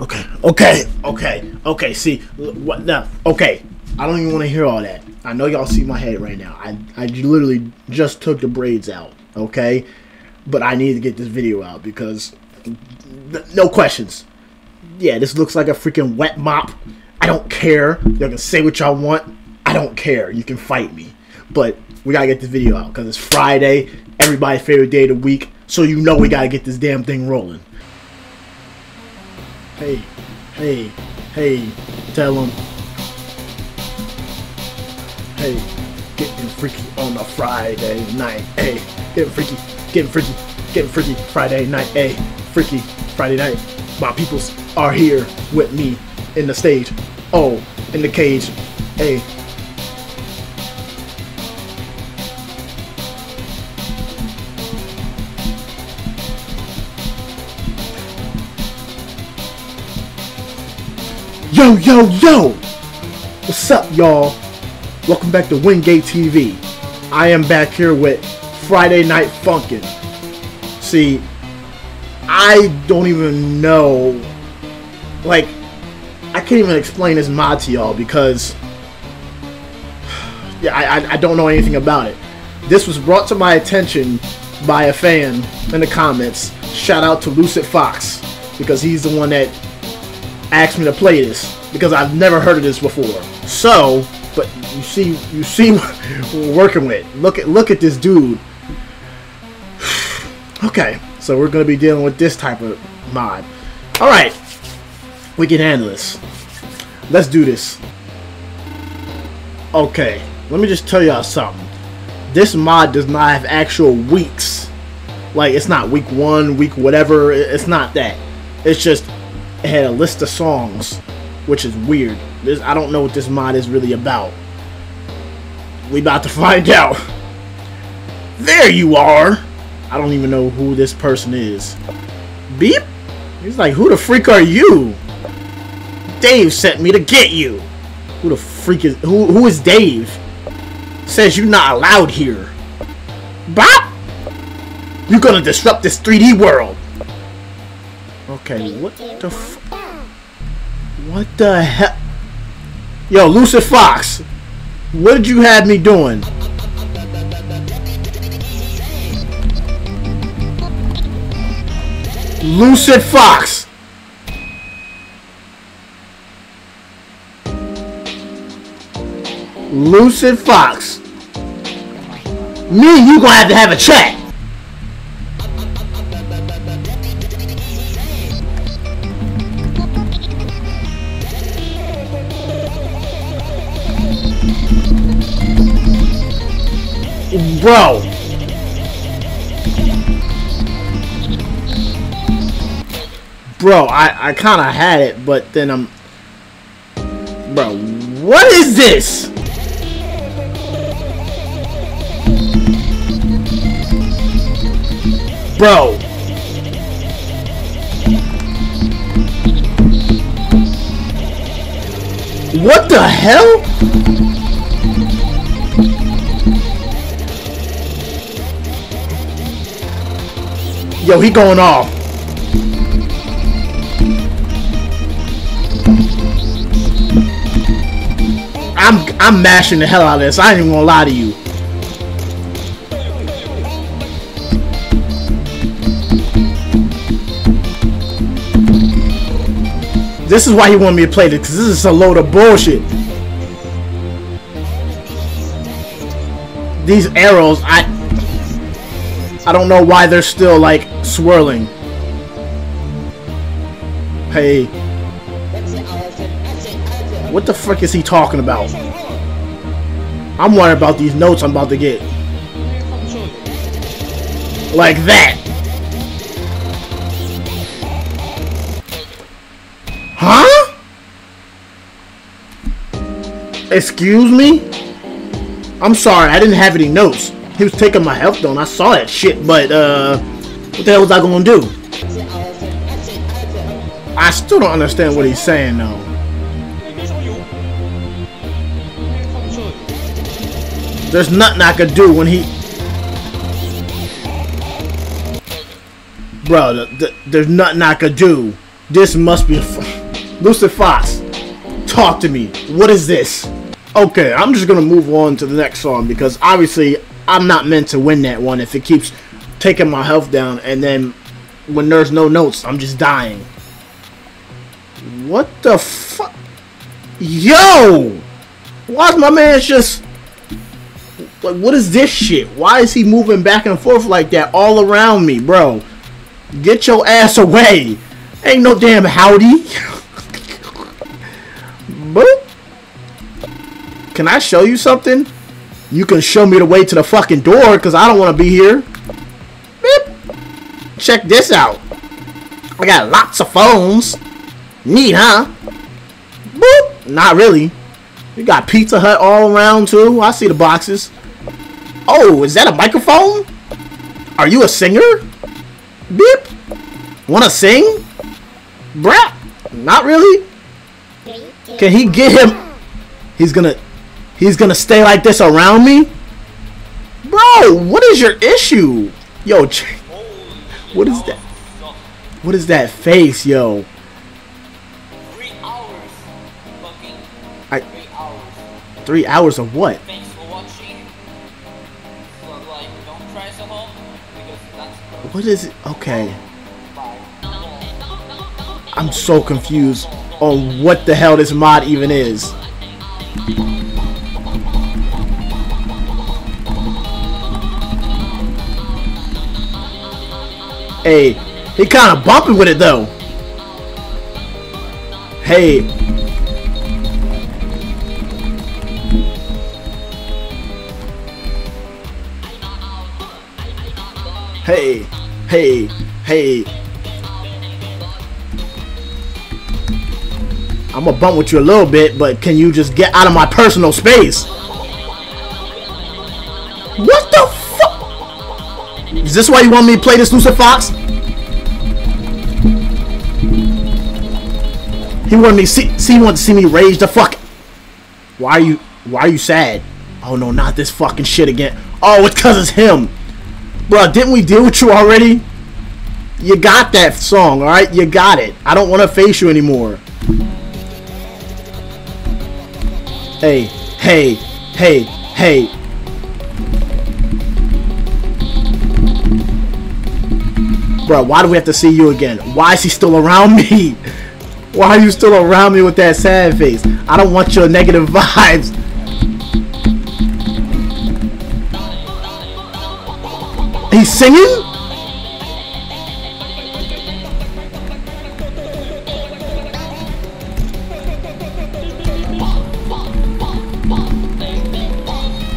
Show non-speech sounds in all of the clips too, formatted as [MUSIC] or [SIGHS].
Okay, okay, okay, okay. See, what now? Okay, I don't even want to hear all that. I know y'all see my head right now. I, I literally just took the braids out, okay? But I need to get this video out because no questions. Yeah, this looks like a freaking wet mop. I don't care. Y'all can say what y'all want. I don't care. You can fight me. But we gotta get this video out because it's Friday, everybody's favorite day of the week. So you know we gotta get this damn thing rolling. Hey, hey, hey, tell them. Hey, getting freaky on a Friday night. Hey, getting freaky, getting freaky, getting freaky Friday night. Hey, freaky Friday night. My peoples are here with me in the stage. Oh, in the cage. Hey, Yo, yo, yo! What's up, y'all? Welcome back to Wingate TV. I am back here with Friday Night Funkin'. See, I don't even know. Like, I can't even explain this mod to y'all because. [SIGHS] Yeah, I, I don't know anything about it. This was brought to my attention by a fan in the comments. Shout out to Lucid Fox because he's the one that asked me to play this because I've never heard of this before. So, but you see, you see [LAUGHS] what we're working with. Look at look at this dude. [SIGHS] okay, so we're gonna be dealing with this type of mod. All right, we can handle this. Let's do this. Okay, let me just tell y'all something. This mod does not have actual weeks. Like it's not week one, week whatever. It's not that. It's just it had a list of songs, which is weird. This, I don't know what this mod is really about. We about to [LAUGHS] find out. There you are. I don't even know who this person is. Beep? He's like, who the freak are you? Dave sent me to get you. Who the freak is, who, who is Dave? Says you're not allowed here. Bop! You're gonna disrupt this 3D world. Okay, what the What the hell? Yo, Lucid Fox, what did you have me doing? Lucid Fox! Lucid Fox. Me and you gonna have to have a chat. Bro. Bro, I, I kind of had it, but then I'm... Bro, what is this? Bro. What the hell? Yo, he going off. I'm I'm mashing the hell out of this. I ain't even gonna lie to you. This is why he wanted me to play this, because this is a load of bullshit. These arrows, I I don't know why they're still like swirling. Hey. What the frick is he talking about? I'm worried about these notes I'm about to get. Like that. Huh? Excuse me? I'm sorry, I didn't have any notes. He was taking my health down. I saw that shit, but, uh, what the hell was I gonna do? I still don't understand what he's saying, though. There's nothing I could do when he... Bro, the, the, there's nothing I could do. This must be. Lucid Fox, talk to me. What is this? Okay, I'm just gonna move on to the next song because obviously I'm not meant to win that one if it keeps taking my health down and then when there's no notes, I'm just dying. What the fuck? Yo! Why's my man just like what is this shit? Why is he moving back and forth like that all around me, bro? Get your ass away. Ain't no damn howdy. [LAUGHS] Boop. Can I show you something? You can show me the way to the fucking door because I don't want to be here. Beep. Check this out. I got lots of phones. Neat, huh? Boop. Not really. You got Pizza Hut all around too. I see the boxes. Oh, is that a microphone? Are you a singer? Beep. Wanna sing? Bruh. Not really. Can he get him? He's gonna He's gonna stay like this around me? Bro, what is your issue? Yo, what is that? What is that face, yo? Three hours. Fucking. I- Three hours. Three hours of what? Thanks for watching. So, like, don't try so hard. Because that's What is it? Okay. I'm so confused on what the hell this mod even is. Hey, he kind of bumping with it though. Hey. Hey, hey, hey. I'm gonna bump with you a little bit, but can you just get out of my personal space? Is this why you want me to play this Lucid Fox? He wanted me see, see he wanted to see me rage the fuck. Why are you why are you sad? Oh no, not this fucking shit again. Oh, it's cause it's him. Bro, didn't we deal with you already? You got that song, alright? You got it. I don't want to face you anymore. Hey, hey, hey, hey. Bro, why do we have to see you again? Why is he still around me? [LAUGHS] Why are you still around me with that sad face? I don't want your negative [LAUGHS] vibes. He's singing?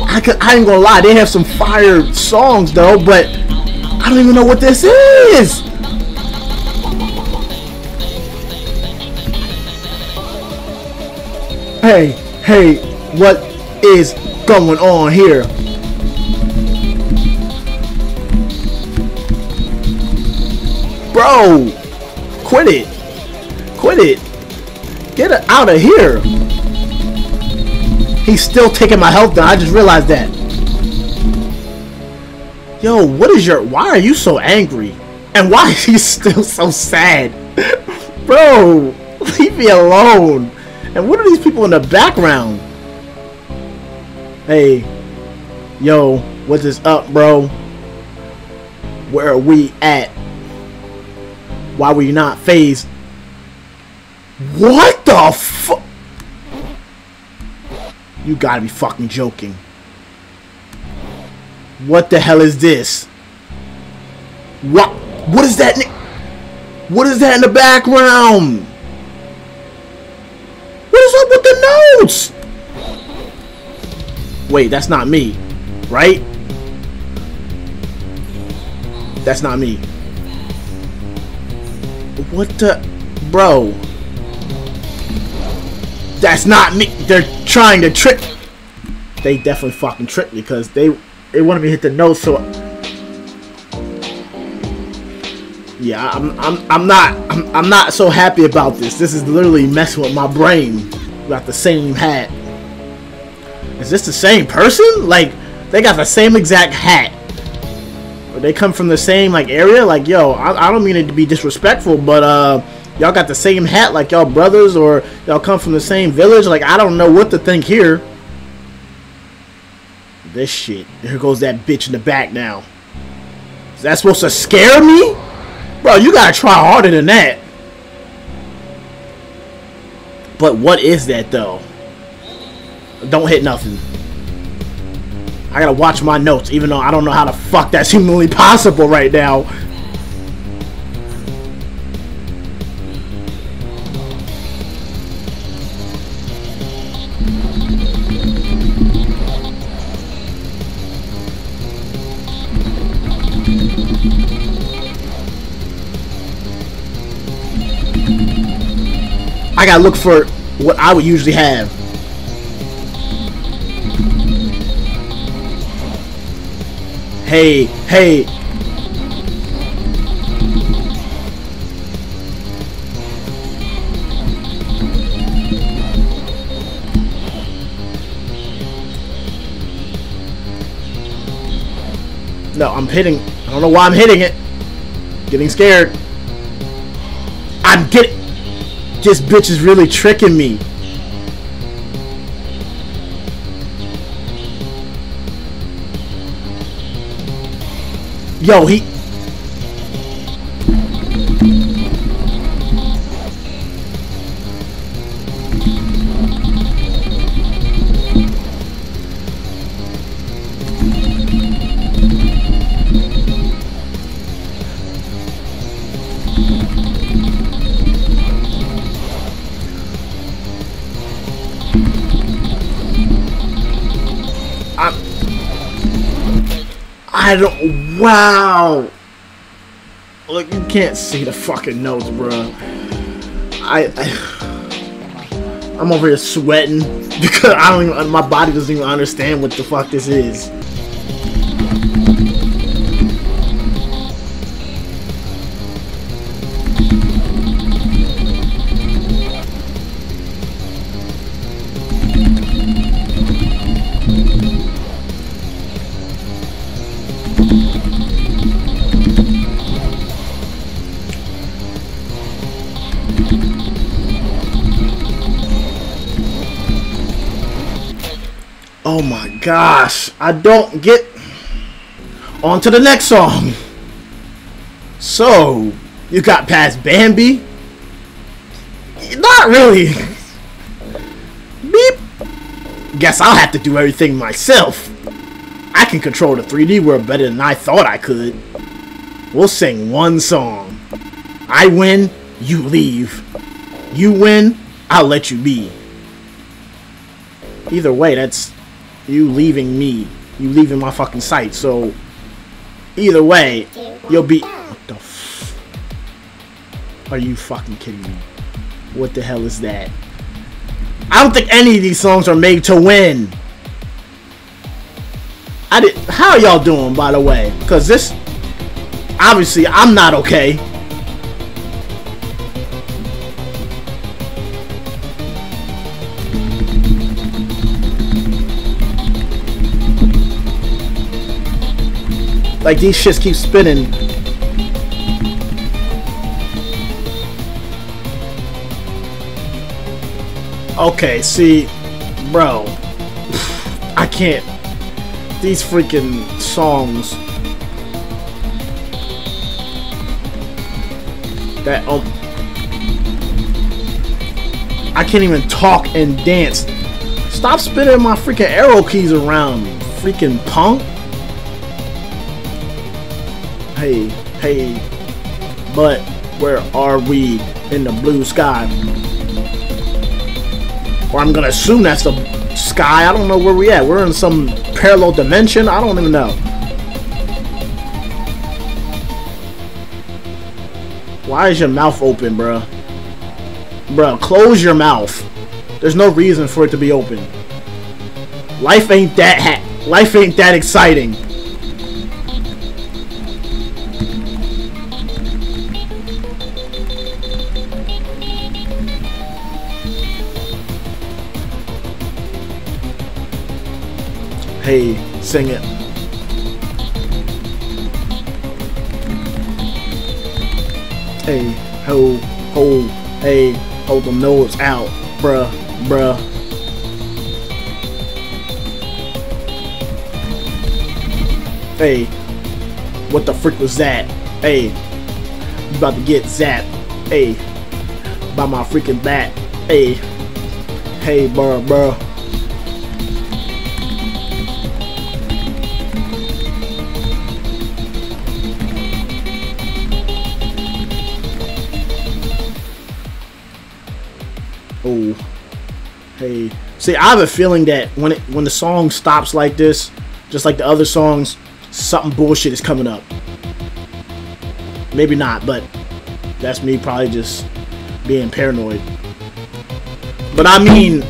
I, could, I ain't gonna lie, they have some fire songs though, but I don't even know what this is. Hey, hey, what is going on here? Bro, quit it. Quit it. Get out of here. He's still taking my health down. I just realized that. Yo, what is your... Why are you so angry? And why is [LAUGHS] he still so sad? [LAUGHS] Bro, leave me alone. And what are these people in the background? Hey, yo, what is this up, bro? Where are we at? Why were you not fazed? What the fuck? You gotta be fucking joking. What the hell is this? What? What is that? What is that in the background? What is up with the notes? Wait, that's not me, right? That's not me. What the, bro? That's not me. They're trying to trick. They definitely fucking tricked me because they they wanted me to hit the notes. So yeah, I'm I'm I'm not I'm, I'm not so happy about this. This is literally messing with my brain. Got the same hat. Is this the same person? Like they got the same exact hat. Or they come from the same like area. Like yo, I, I don't mean it to be disrespectful, but uh, Y'all got the same hat like y'all brothers or y'all come from the same village? Like, I don't know what to think here. This shit. Here goes that bitch in the back now. Is that supposed to scare me? Bro, you gotta try harder than that. But what is that though? Don't hit nothing. I gotta watch my notes, even though I don't know how the fuck that's humanly possible right now. I gotta look for what I would usually have. Hey, hey. No, I'm hitting. I don't know why I'm hitting it. Getting scared. I'm getting. This bitch is really tricking me. Yo, he. Wow. Look, you can't see the fucking notes, bro. I, I I'm over here sweating [LAUGHS] because I don't even. My body doesn't even understand what the fuck this is. Gosh, I don't get on to the next song. So, you got past Bambi? Not really. Beep. Guess I'll have to do everything myself. I can control the 3D world better than I thought I could. We'll sing one song. I win, you leave. You win, I'll let you be. Either way, that's you leaving me. You leaving my fucking sight. So, either way, you'll be. What the f. Are you fucking kidding me? What the hell is that? I don't think any of these songs are made to win. I did. How y'all doing, by the way? Because this. Obviously, I'm not okay. Like these shits keep spinning. Okay, see, bro, [SIGHS] I can't. These freaking songs. That um, I can't even talk and dance. Stop spinning my freaking arrow keys around, freaking punk. Hey, hey, but where are we in the blue sky? Or I'm gonna assume that's the sky. I don't know where we at. We're in some parallel dimension. I don't even know. Why is your mouth open, bruh? Bruh, close your mouth. There's no reason for it to be open. Life ain't that ha life ain't that exciting. Sing it. Hey, ho, Hold, hey, hold the notes out, bruh, bruh. Hey, what the frick was that? Hey, you about to get zapped. Hey, by my freaking bat. Hey, hey, bruh, bruh. See, I have a feeling that when it when the song stops like this, just like the other songs, something bullshit is coming up. Maybe not, but that's me probably just being paranoid. But I mean,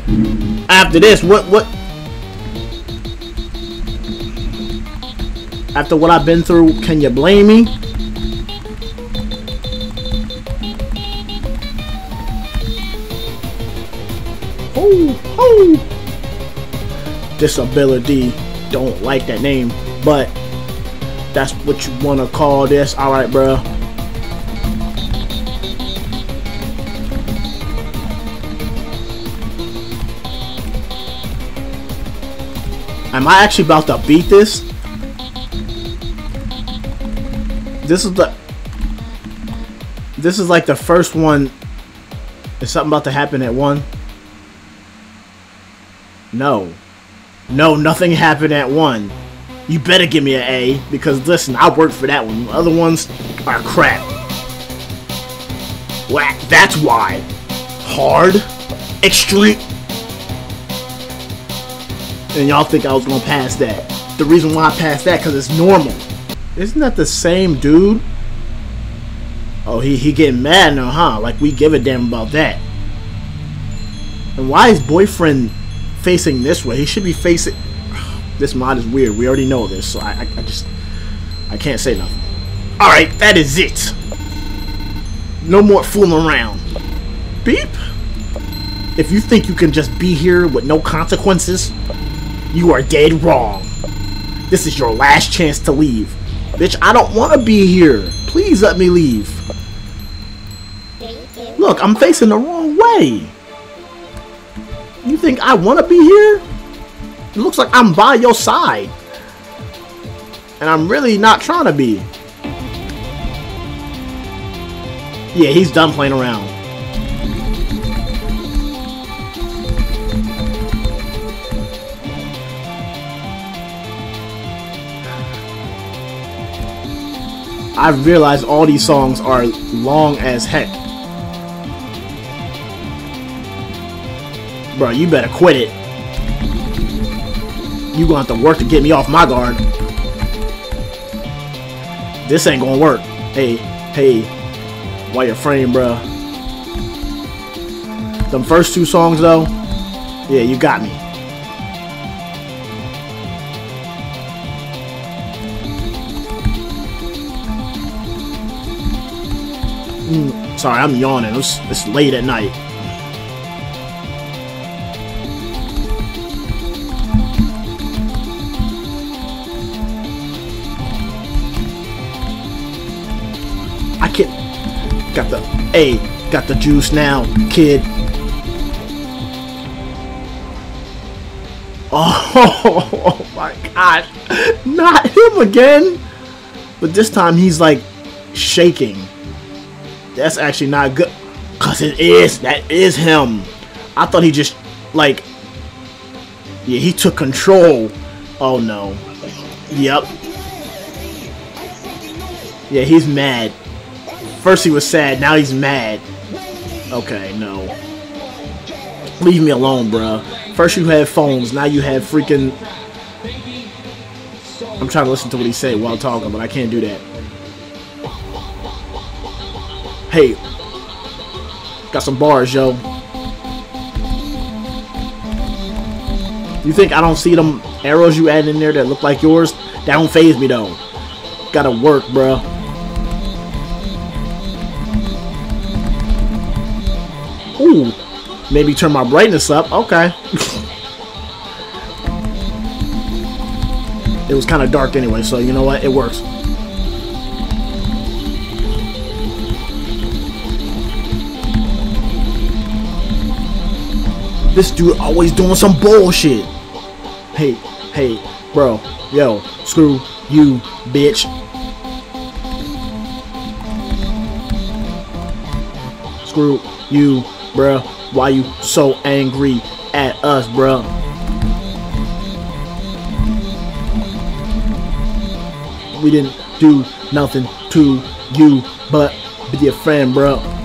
after this, what what? After what I've been through, can you blame me? Disability. Don't like that name, but that's what you want to call this. All right, bro. Am I actually about to beat this? This is the This is like the first one. Is something about to happen at one? No. No, nothing happened at one. You better give me an A, because listen, I worked for that one. The other ones are crap. Whack, that's why. Hard. Extreme. And y'all think I was gonna pass that. The reason why I passed that, because it's normal. Isn't that the same dude? Oh, he, he getting mad now, huh? Like we give a damn about that. And why is boyfriend facing this way? He should be facing... [SIGHS] This mod is weird. We already know this, so I, I, I just... I can't say nothing. Alright, that is it. No more fooling around. Beep. If you think you can just be here with no consequences, you are dead wrong. This is your last chance to leave. Bitch, I don't want to be here. Please let me leave. Look, I'm facing the wrong way. You think I want to be here? It looks like I'm by your side. And I'm really not trying to be. Yeah, he's done playing around. I've realized all these songs are long as heck. Bro, you better quit it. You gonna have to work to get me off my guard. This ain't gonna work. Hey, hey, why your frame, bro? Them first two songs though, yeah, you got me. Mm, sorry, I'm yawning. It's, it's late at night. A. Got the juice now, kid. Oh, [LAUGHS] oh my god. Not him again. But this time he's like shaking. That's actually not good. Cause it is. That is him. I thought he just like Yeah, he took control. Oh no. Yep. Yeah, he's mad. First he was sad, now he's mad. Okay, no. Leave me alone, bruh. First you had phones, now you have freaking... I'm trying to listen to what he said while talking, but I can't do that. Hey. Got some bars, yo. You think I don't see them arrows you add in there that look like yours? That don't faze me, though. Gotta work, bruh. Ooh, maybe turn my brightness up. Okay. it was kind of dark anyway, so you know what? It works. This dude always doing some bullshit. Hey, hey, bro, yo, screw you, bitch. Screw you, bruh. Why you so angry at us, bruh? We didn't do nothing to you but be a friend, bro.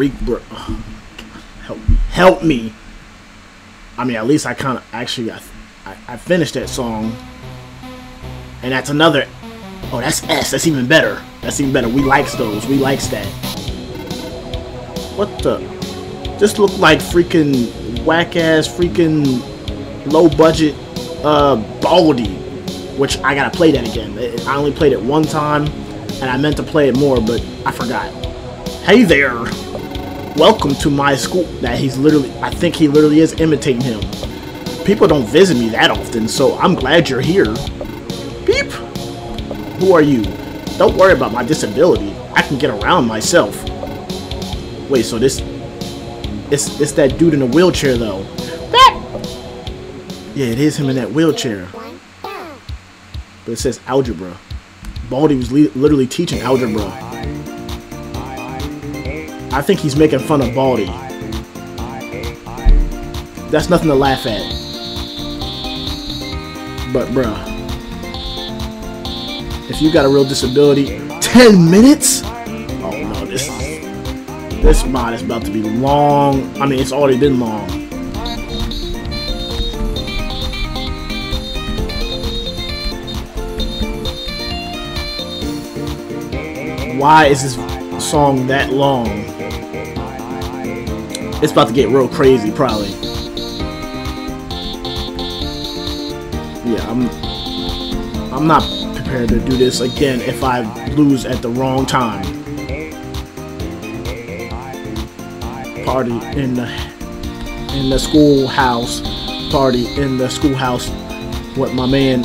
Freak, bro? Help, help me. I mean, at least I kind of actually I, I, I finished that song, and that's another. Oh, that's S. That's even better. That's even better. We likes those. We likes that. What the? This looked like freaking whack ass freaking low budget uh Baldi, which I gotta play that again. I only played it one time, and I meant to play it more, but I forgot. Hey there! Welcome to my school. That he's literally, I think he literally is imitating him. People don't visit me that often, so I'm glad you're here. Beep! Who are you? Don't worry about my disability. I can get around myself. Wait, so this, it's, it's that dude in a wheelchair though. Yeah, it is him in that wheelchair. But it says algebra. Baldi was literally teaching algebra. I think he's making fun of Baldi. That's nothing to laugh at. But bruh, if you got a real disability, 10 minutes? Oh no, this this mod is about to be long. I mean, it's already been long. Why is this song that long? It's about to get real crazy, probably. Yeah, I'm. I'm not prepared to do this again if I lose at the wrong time. Party in the in the schoolhouse. Party in the schoolhouse with my man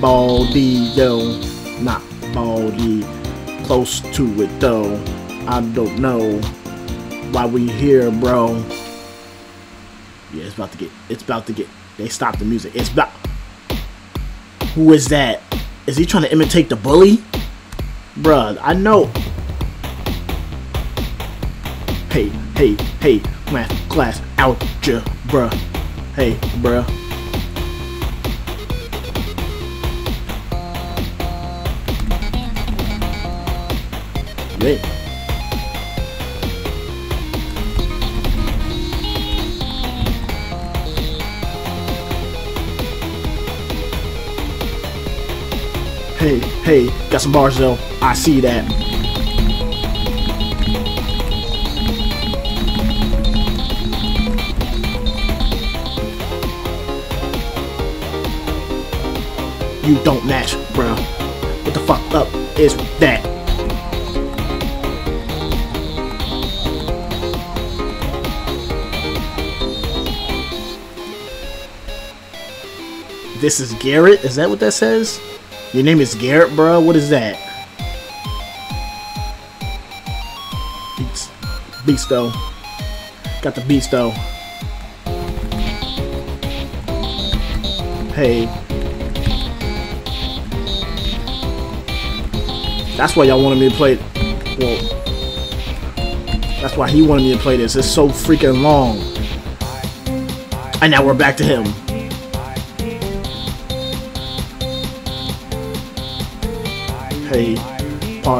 Baldi, yo, not Baldi. Close to it though. I don't know why we here, bro. Yeah, it's about to get. It's about to get. They stopped the music. It's about. Who is that? Is he trying to imitate the bully? Bruh, I know. Hey, hey, hey, math class algebra. Hey, bruh. Great. Hey, hey, got some bars though. I see that. You don't match, bro. What the fuck up is that? This is Garrett? Is that what that says? Your name is Garrett, bro? What is that? Beats. Though. Got the beats, though. Hey. That's why y'all wanted me to play... Well... That's why he wanted me to play this. It's so freaking long. And now we're back to him.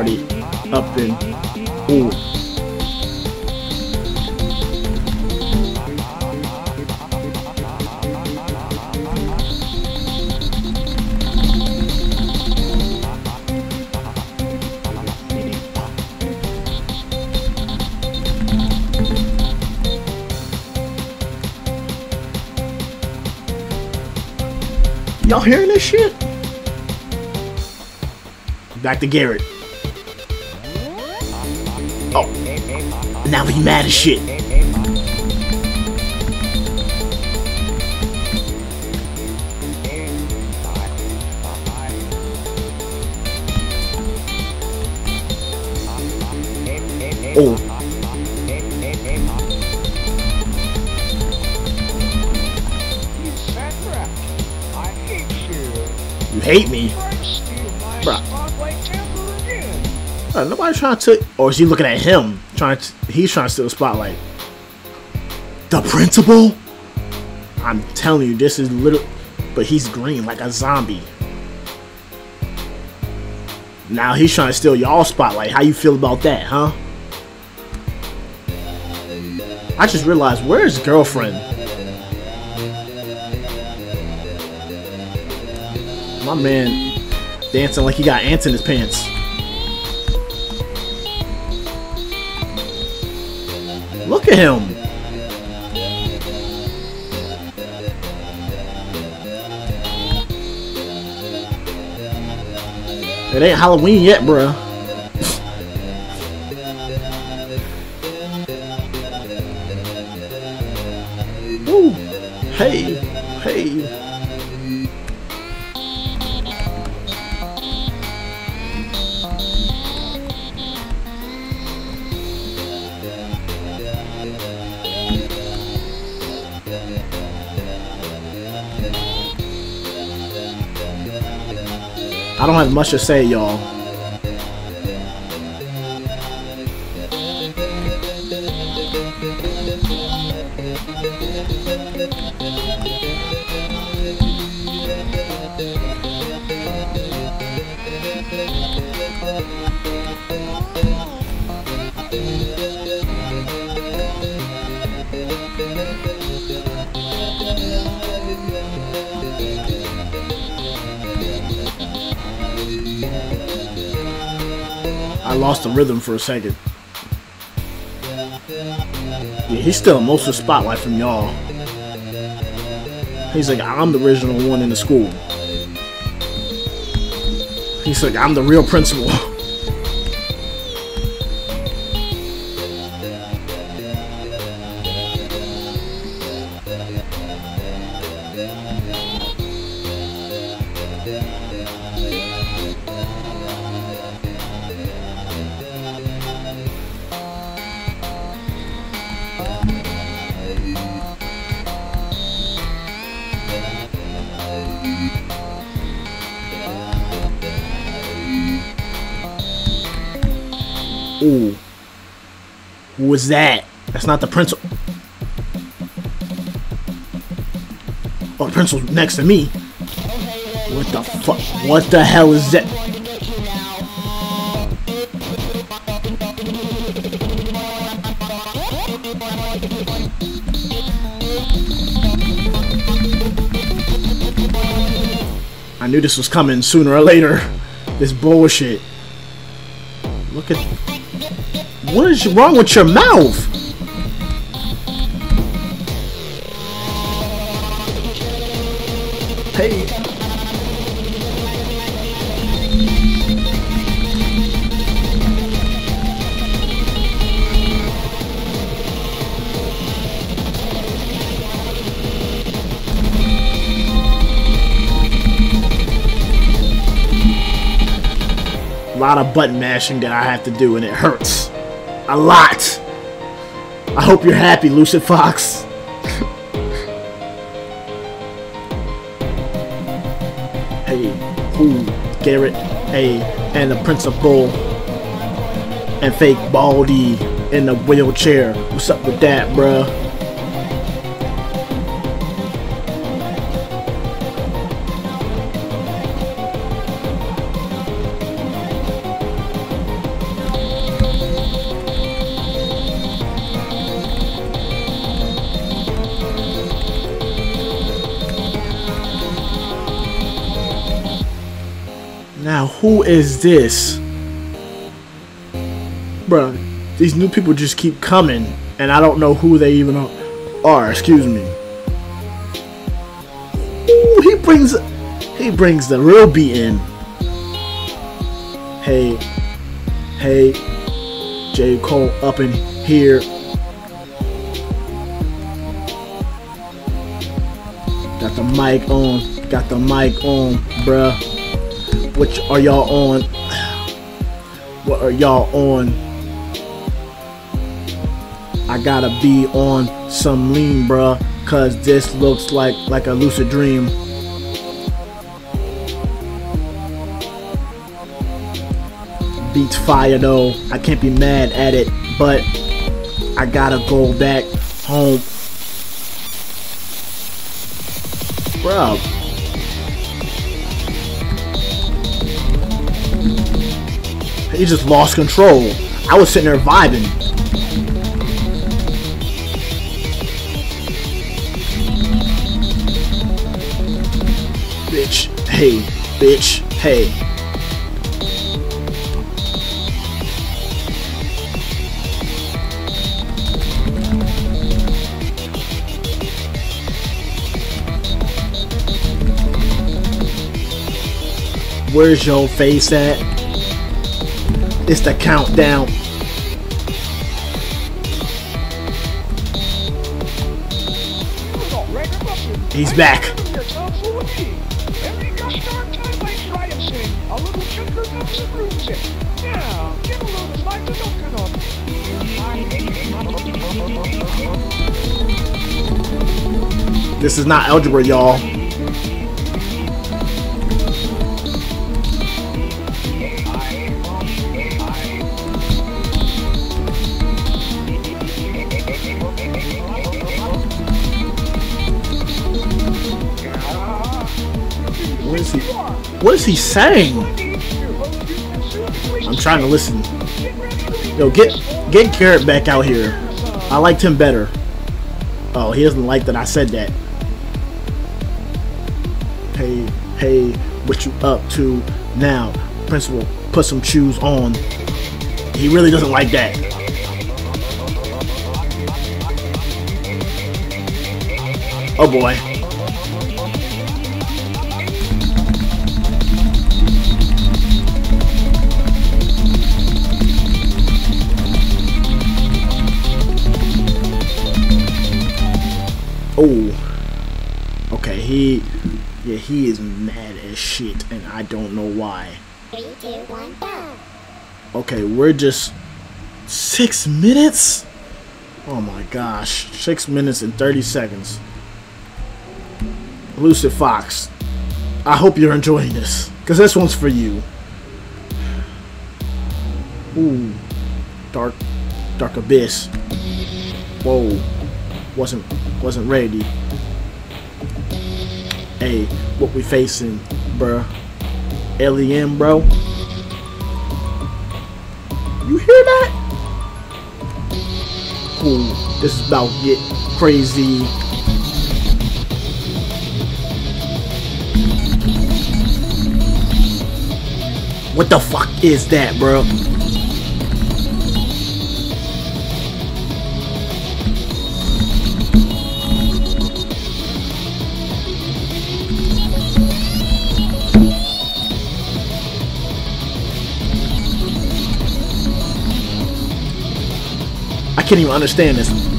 Party up in ooh. Y'all hearing this shit? Back to Garrett. Now he mad as shit. Oh. Hate you. You hate me? Try to steal my Bruh. spotlight temper again. Uh, nobody trying to. Or is he looking at him? Trying to. He's trying to steal the spotlight. The principal? I'm telling you, this is little. But he's green like a zombie. Now he's trying to steal y'all spotlight. How you feel about that, huh? I just realized where's girlfriend? My man dancing like he got ants in his pants. Him. It ain't Halloween yet, bruh. I don't have much to say, y'all. For a second. Yeah, he's still most of the spotlight from y'all. He's like, I'm the original one in the school. He's like, I'm the real principal. [LAUGHS] Was that? That's not the principal. Oh, the principal's next to me. What the fuck? What the hell is that? I knew this was coming sooner or later. This bullshit. Look at. What is wrong with your mouth? Hey. A lot of button mashing that I have to do, and it hurts. A lot. I hope you're happy, Lucid Fox. [LAUGHS] hey, who? Garrett, hey, and the principal, and fake Baldi in the wheelchair. What's up with that, bruh? Who is this? Bruh, these new people just keep coming, and I don't know who they even are. Excuse me. Ooh, he brings, he brings the real beat in. Hey, hey, J. Cole up in here. Got the mic on. Got the mic on, bruh. Which are y'all on? What are y'all on? I gotta be on some lean, bruh. Cause this looks like like a lucid dream. Beats fire though. I can't be mad at it, but I gotta go back home. Bruh. He just lost control. I was sitting there vibing. Bitch, hey, bitch, hey. Where's your face at? It's the countdown. He's back. This is not algebra, y'all. What is he saying? I'm trying to listen. Yo, get get Garrett back out here. I liked him better. Oh, he doesn't like that I said that. Hey, hey, what you up to now? Principal, put some shoes on. He really doesn't like that. Oh boy. He yeah, he is mad as shit and I don't know why. Three, two, one, go. Okay, we're just six minutes? Oh my gosh. Six minutes and 30 seconds. Lucid Fox, I hope you're enjoying this. Because this one's for you. Ooh. Dark Dark Abyss. Whoa. Wasn't wasn't ready. Hey, what we facing, bruh? Alien, bro. You hear that? Cool. this is about to get crazy. What the fuck is that, bro? Can't even understand this.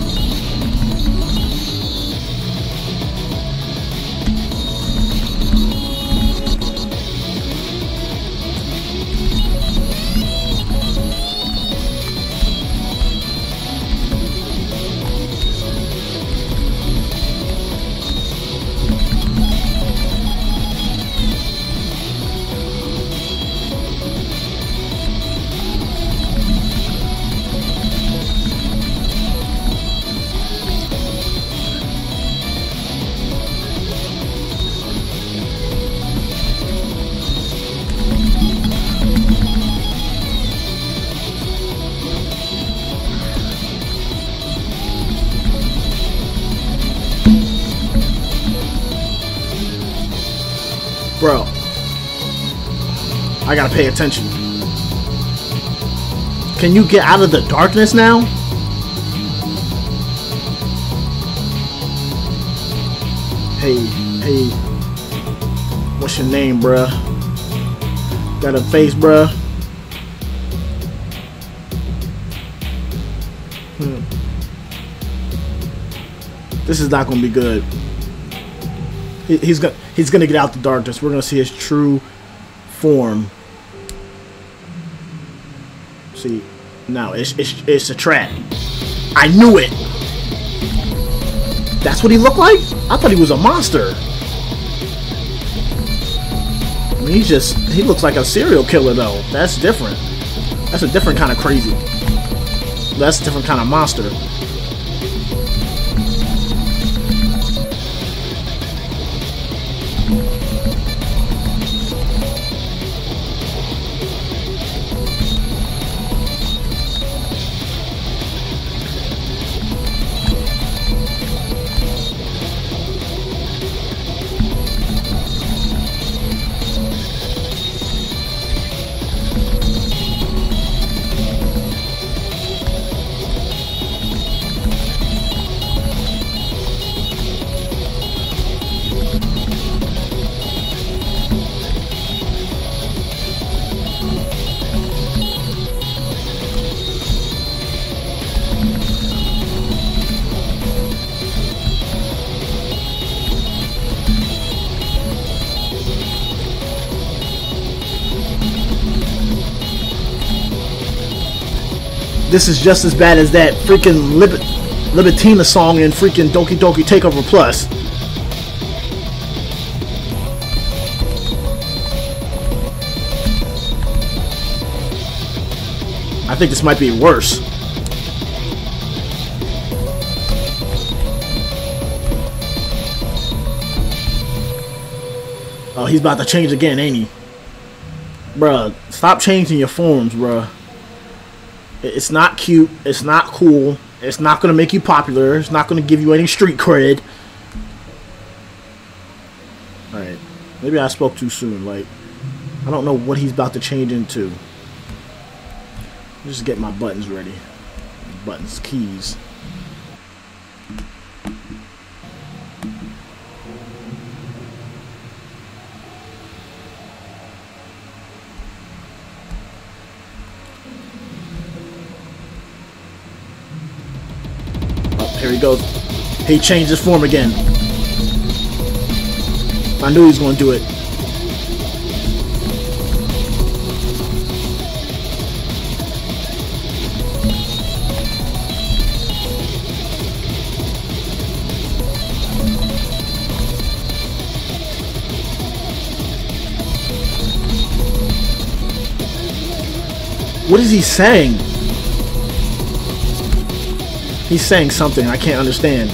Gotta pay attention. Can you get out of the darkness now? Hey, hey. What's your name, bruh? Got a face, bruh? Hmm. This is not to be good. He, he's gonna he's gonna get out the darkness. We're gonna see his true form. See, no, it's it's it's a trap. I knew it. That's what he looked like. I thought he was a monster. I mean, he's just he looks like a serial killer though. That's different. That's a different kind of crazy. That's a different kind of monster. This is just as bad as that freaking Lib- Libertina song in freaking Doki Doki Takeover Plus. I think this might be worse. Oh, he's about to change again, ain't he? Bruh, stop changing your forms, bruh. It's not cute. It's not cool. It's not going to make you popular. It's not going to give you any street cred. Alright. Maybe I spoke too soon. Like, I don't know what he's about to change into. Just get my buttons ready. Buttons, keys. Goes. He changed his form again. I knew he was going to do it. What is he saying? He's saying something I can't understand.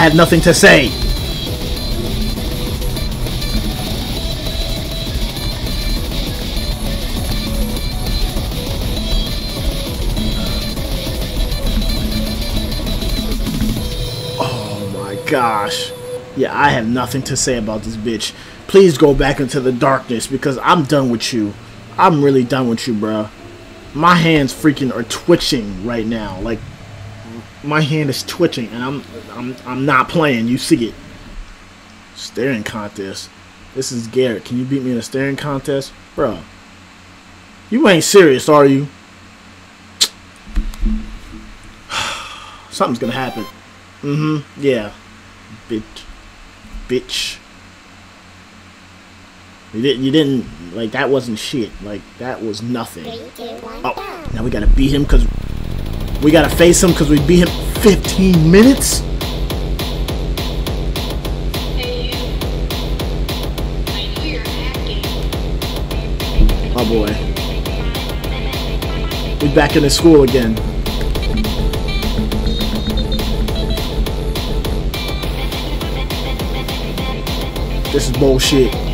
I have nothing to say. Oh my gosh. Yeah, I have nothing to say about this bitch. Please go back into the darkness because I'm done with you. I'm really done with you, bruh my hands freaking are twitching right now. Like my hand is twitching, and I'm I'm I'm not playing. You see it? Staring contest. This is Garrett. Can you beat me in a staring contest, bro? You ain't serious, are you? [SIGHS] Something's gonna happen. Mm-hmm. Yeah. Bitch. Bitch. You didn't. You didn't. Like that wasn't shit. Like that was nothing. Three, two, one, Oh, now we gotta beat him because we gotta face him because we beat him 15 minutes. Oh boy, we back in the school again. This is bullshit.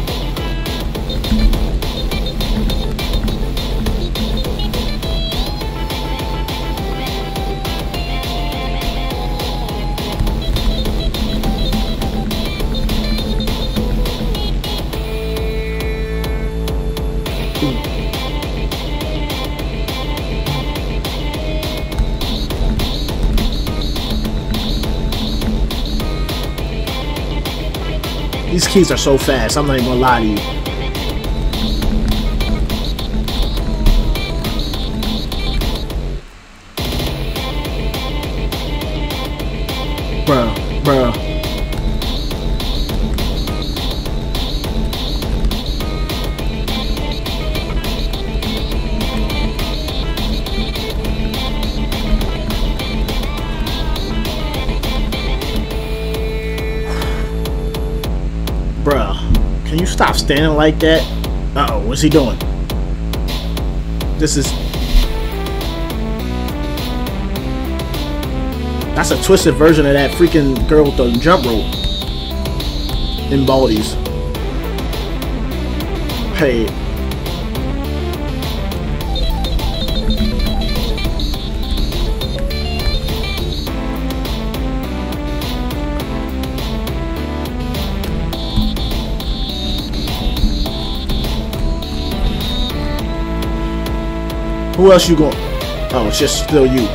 Keys are so fast. I'm not even gonna lie to you. Bruh, bruh. Stop standing like that? Uh oh, what's he doing? This is. That's a twisted version of that freaking girl with the jump rope. In Baldi's. Hey. Who else you going? Oh, it's just still you.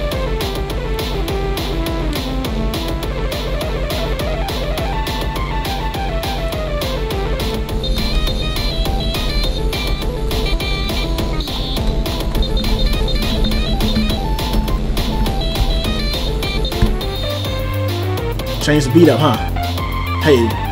Change the beat up, huh? Hey,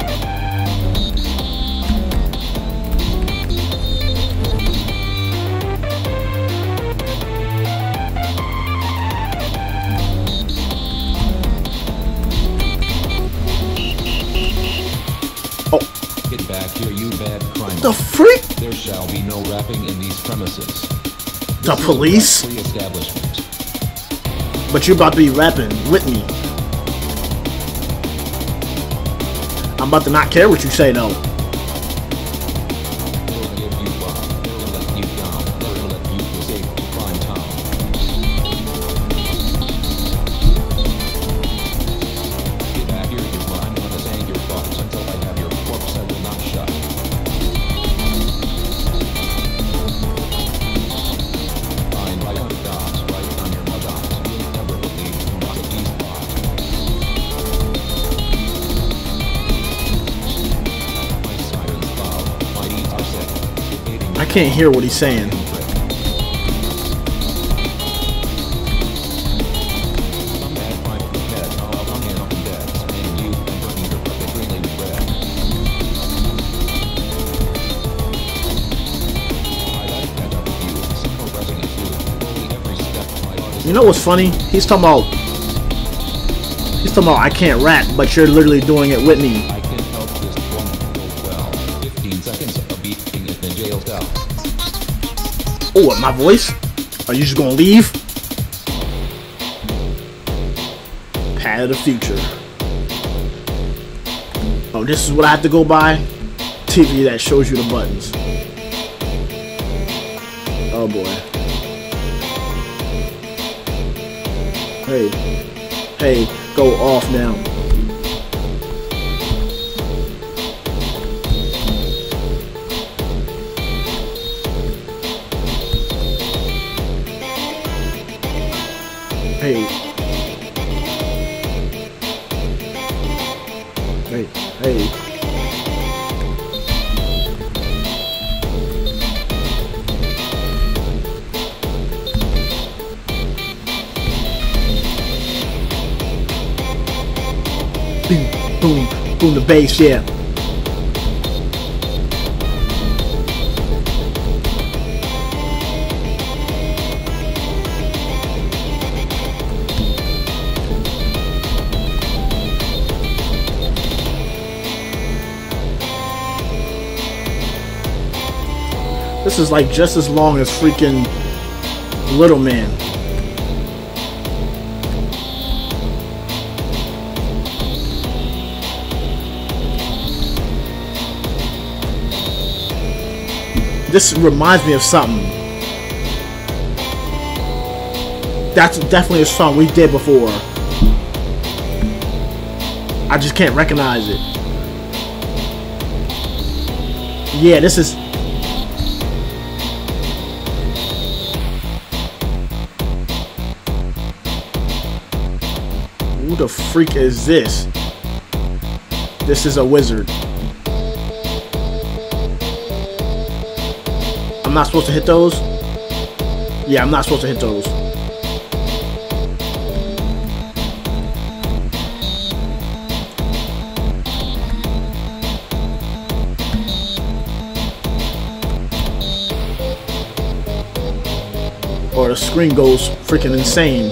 The police? But you're about to be rapping with me. I'm about to not care what you say though. Fully every step my artist You know what's funny? He's talking about. He's talking about I can't rap, but you're literally doing it with me. Oh, what, my voice? Are you just gonna leave? Pad of the future. Oh, this is what I have to go by? TV that shows you the buttons. Oh boy. Hey. Hey, go off now. Hey, hey. Boom, boom, boom, the bass, yeah. This is like just as long as freaking Little Man. This reminds me of something. That's definitely a song we did before. I just can't recognize it. Yeah, this is the freak is this? This is a wizard. I'm not supposed to hit those? Yeah, I'm not supposed to hit those. Or the screen goes freaking insane.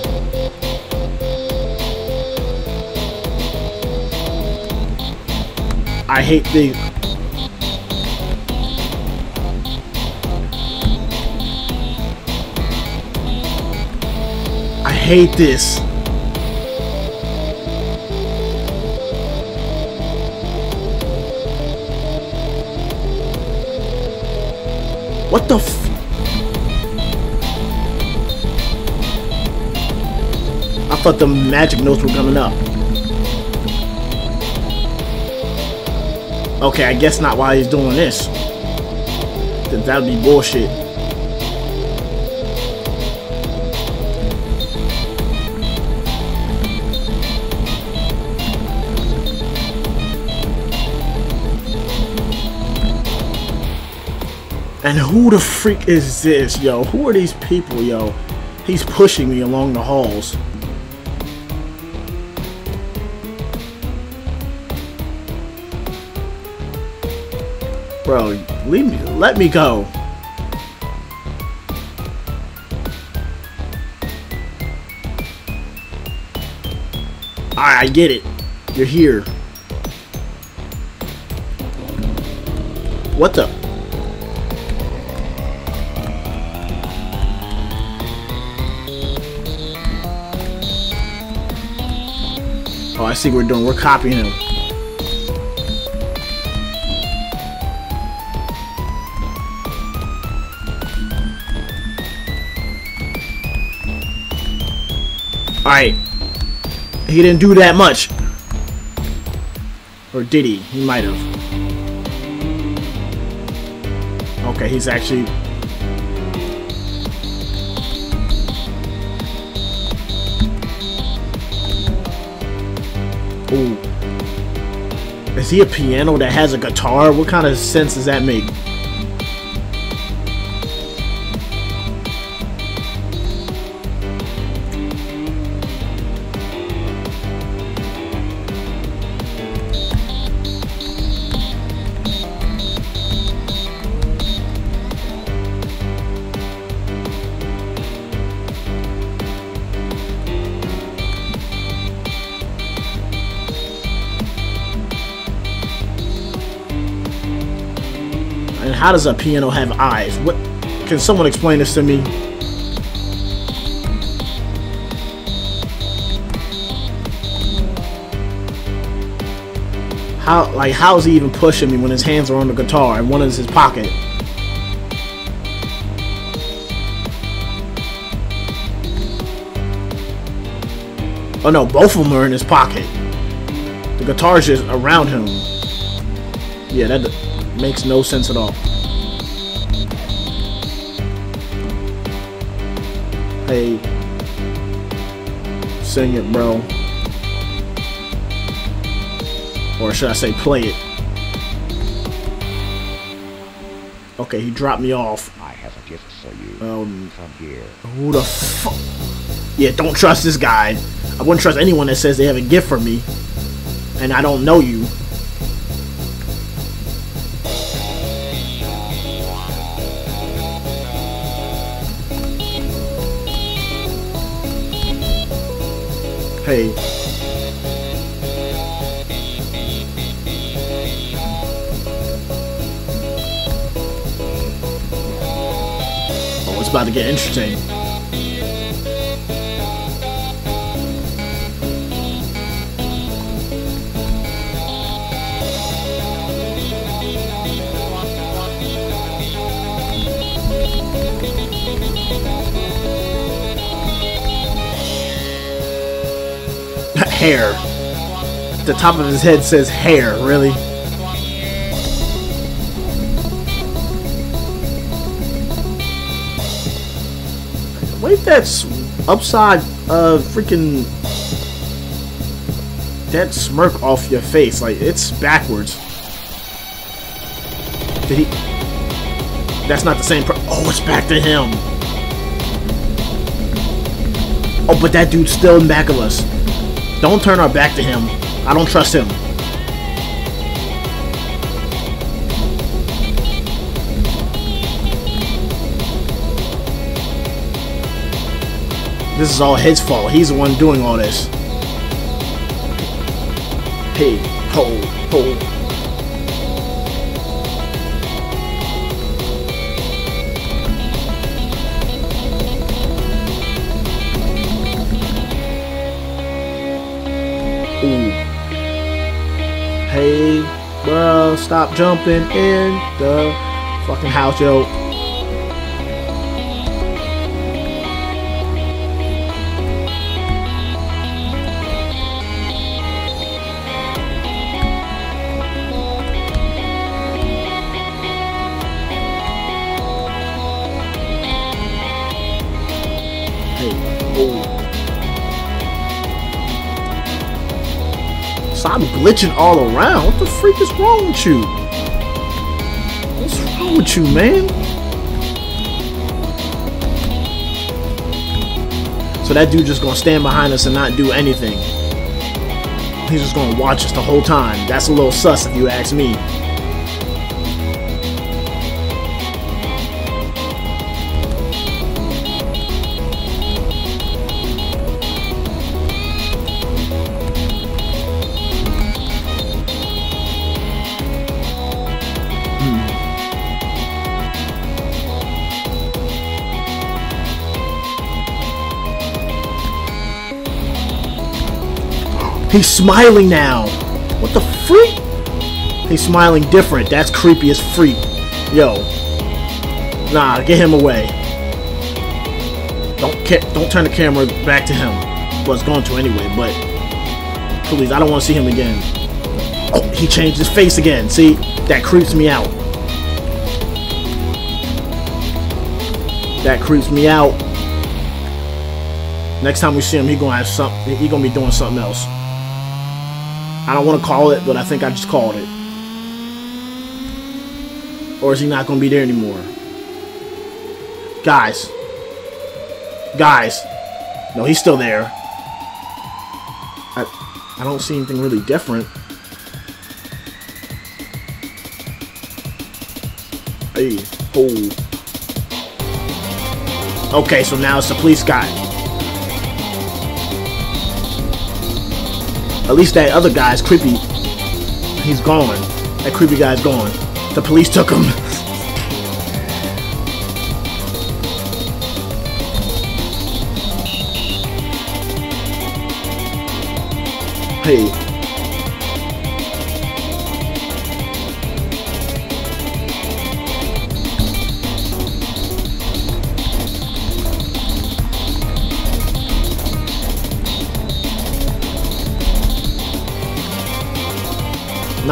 I hate the I hate this. What the f- I thought the magic notes were coming up. Okay, I guess not while he's doing this. Then That'd be bullshit. And who the freak is this, yo? Who are these people, yo? He's pushing me along the halls. Bro, leave me let me go. I get it. You're here. What the? Oh, I see what we're doing. We're copying him. He didn't do that much. Or did he? He might have. Okay, he's actually... Ooh. Is he a piano that has a guitar? What kind of sense does that make? How does a piano have eyes? What? Can someone explain this to me? How, like, how is he even pushing me when his hands are on the guitar and one is his pocket? Oh no, both of them are in his pocket. The guitar's just around him. Yeah, that makes no sense at all. Sing it, bro. Or should I say, play it? Okay, he dropped me off. I have a gift for you. Um, Come here. who the fuck? Yeah, don't trust this guy. I wouldn't trust anyone that says they have a gift for me, and I don't know you. Hey. Oh, it's about to get interesting. Hair. The top of his head says hair, really? Wait that's upside uh freaking that smirk off your face. Like it's backwards. Did he That's not the same Oh, it's back to him. Oh, but that dude's still in back of us. Don't turn our back to him. I don't trust him. This is all his fault. He's the one doing all this. Hey, ho, ho. Stop jumping in the fucking house, yo. Stop glitching all around. What the freak is wrong with you? What's wrong with you, man? So that dude just gonna stand behind us and not do anything. He's just gonna watch us the whole time. That's a little sus if you ask me. He's smiling now. What the freak? He's smiling different. That's creepy as freak. Yo. Nah, get him away. Don't don't turn the camera back to him. Well, it's going to anyway, but please, I don't want to see him again. Oh, he changed his face again. See, that creeps me out. That creeps me out. Next time we see him, he gonna have something. He gonna be doing something else. I don't want to call it, but I think I just called it. Or is he not going to be there anymore? Guys. Guys. No, he's still there. I, I don't see anything really different. Hey, oh. Okay, so now it's the police guy. At least that other guy's creepy. He's gone. That creepy guy's gone. The police took him. [LAUGHS] hey.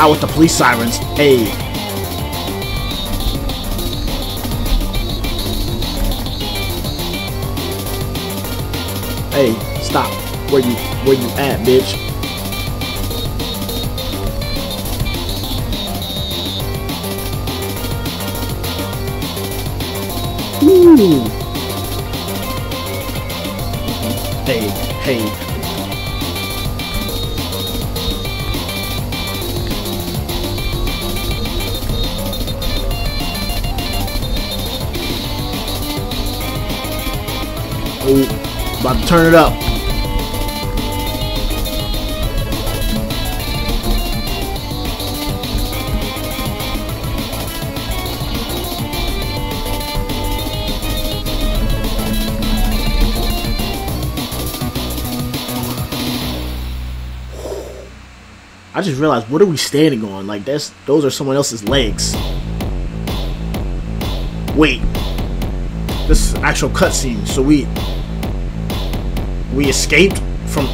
Not with the police sirens. Hey. Hey, stop. Where you where you at, bitch? Ooh. Hey, hey. About to turn it up. I just realized, what are we standing on? Like, that's those are someone else's legs. Wait, this is actual cutscene. So we we escaped from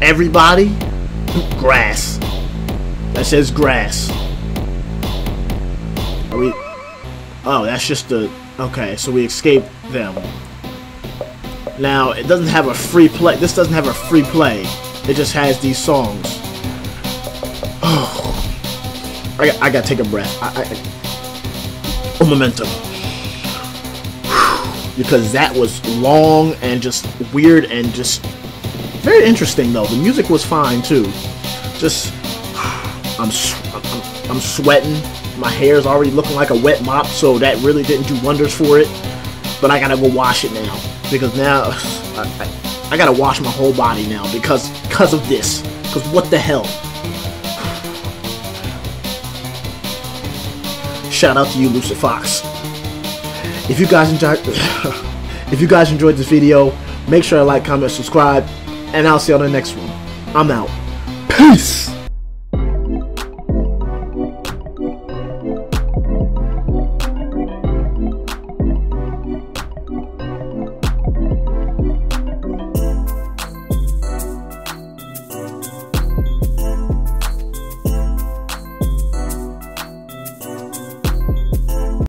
everybody. Grass. That says grass. Are we? Oh, that's just the. Okay, so we escaped them. Now it doesn't have a free play. This doesn't have a free play. It just has these songs. [SIGHS] I I gotta take a breath. I, I, oh, momentum. Because that was long and just weird and just very interesting though. The music was fine too. Just [SIGHS] I'm I'm, I'm sweating. My hair is already looking like a wet mop, so that really didn't do wonders for it. But I gotta go wash it now because now [SIGHS] I, I, I gotta wash my whole body now because because of this. Because what the hell? [SIGHS] Shout out to you, Lucid Fox. If you guys enjoyed, [SIGHS] if you guys enjoyed this video, make sure to like, comment, subscribe, and I'll see you on the next one. I'm out. Peace.